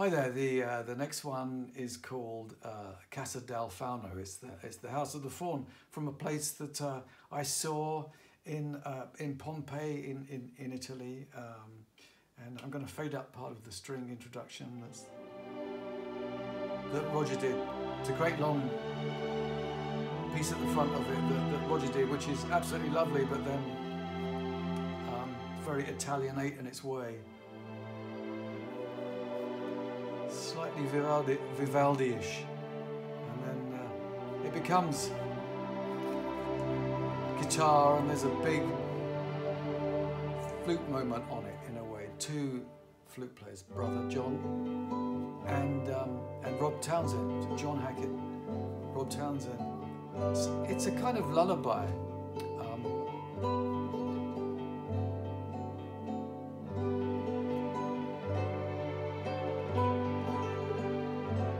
Hi there. The uh, the next one is called uh, Casa del Fauno. It's the it's the House of the Faun from a place that uh, I saw in uh, in Pompeii in in, in Italy. Um, and I'm going to fade up part of the string introduction that's, that Roger did. It's a great long piece at the front of it that, that Roger did, which is absolutely lovely, but then um, very Italianate in its way slightly Vivaldi, Vivaldi-ish, and then uh, it becomes guitar, and there's a big flute moment on it in a way. Two flute players, brother John and um, and Rob Townsend, John Hackett, Rob Townsend. It's, it's a kind of lullaby.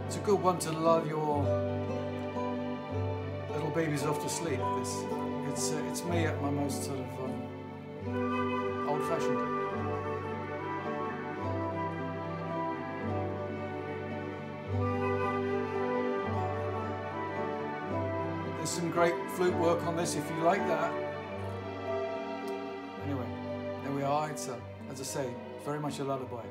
It's a good one to lull your little babies off to sleep. It's uh, it's me at my most sort of um, old-fashioned. There's some great flute work on this if you like that. Anyway, there we are. It's a, as I say, very much a lullaby.